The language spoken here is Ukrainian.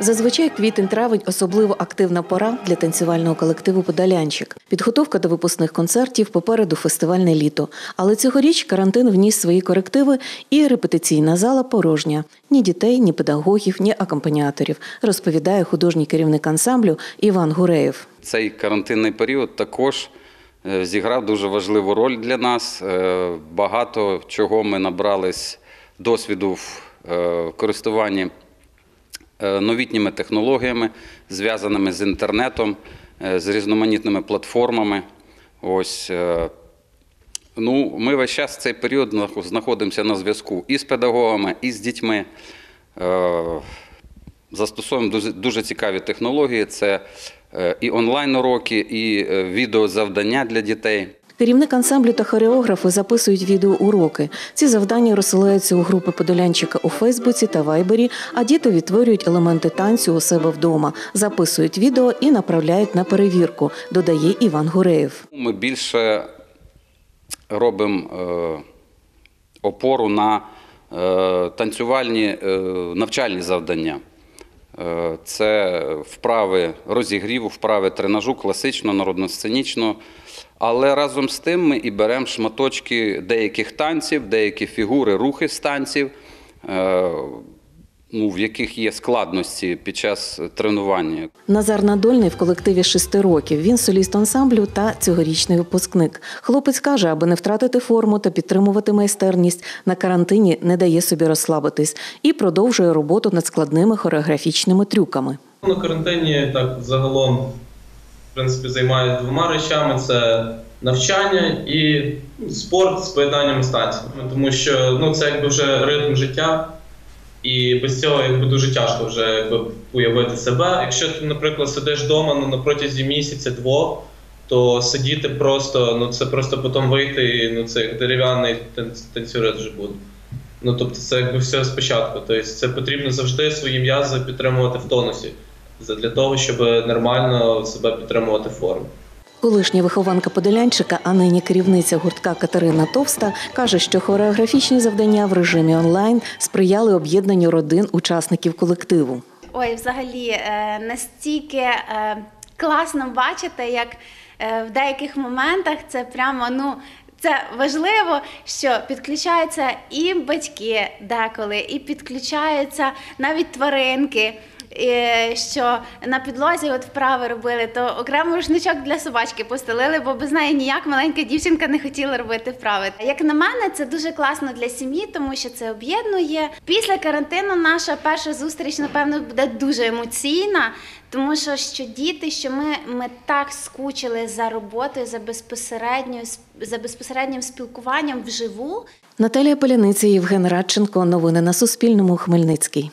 Зазвичай квітень-травень особливо активна пора для танцювального колективу Подолянчик. Підготовка до випускних концертів попереду фестивальне літо. Але цьогоріч карантин вніс свої корективи, і репетиційна зала порожня. Ні дітей, ні педагогів, ні акомпаніаторів, розповідає художній керівник ансамблю Іван Гуреєв. Цей карантинний період також е, зіграв дуже важливу роль для нас. Е, Багато чого ми набрались досвіду в е, користуванні новітніми технологіями, зв'язаними з інтернетом, е, з різноманітними платформами. Ось е, Ну, ми весь час цей період знаходимося на зв'язку і з педагогами, і з дітьми. Е, Застосовуємо дуже, дуже цікаві технології. Це е, і онлайн-уроки, і е, відеозавдання для дітей. Керівник ансамблю та хореографи записують відеоуроки. Ці завдання розсилаються у групи Подолянчика у Фейсбуці та Вайбері, а діти відтворюють елементи танцю у себе вдома, записують відео і направляють на перевірку, додає Іван Гуреєв. Ми більше робимо е, опору на е, танцювальні е, навчальні завдання. Е, Це вправи розігріву, вправи тренажу, класично, народно-сценічно. Але разом з тим ми і беремо шматочки деяких танців, деякі фігури, рухи з танців, е, ну, в яких є складності під час тренування. Назар Надольний в колективі шести років. Він соліст ансамблю та цьогорічний випускник. Хлопець каже, аби не втратити форму та підтримувати майстерність, на карантині не дає собі розслабитись і продовжує роботу над складними хореографічними трюками. На карантині так загалом в принципі займаюся двома речами: це навчання і спорт з поєднанням з. Тому що ну, це якби вже ритм життя, і без цього якби дуже тяжко вже якби уявити себе. Якщо ти, наприклад, сидиш вдома ну, на протязі місяця-двох, то сидіти просто, ну це просто потім вийти, і ну це як дерев'яний танц- танцюрист вже буде. Ну тобто це якби все спочатку. Тобто це потрібно завжди свої м'язи підтримувати в тонусі для того, щоб нормально себе підтримувати в. Колишня вихованка Подолянчика, а нині керівниця гуртка Катерина Товста, каже, що хореографічні завдання в режимі онлайн сприяли об'єднанню родин учасників колективу. Ой, взагалі е, настільки е, класно бачити, як е, в деяких моментах це прямо ну. Це важливо, що підключаються і батьки деколи, і підключаються навіть тваринки. Що на підлозі от вправи робили, то окремо рушничок для собачки постелили, бо без неї ніяк маленька дівчинка не хотіла робити вправи. Як на мене, це дуже класно для сім'ї, тому що це об'єднує. Після карантину наша перша зустріч, напевно, буде дуже емоційна, тому що, що діти, що ми, ми так скучили за роботою, за безпосередньою за безпосереднім спілкуванням вживу. Наталія Поляниця, Євген Радченко. Новини на Суспільному. Хмельницький.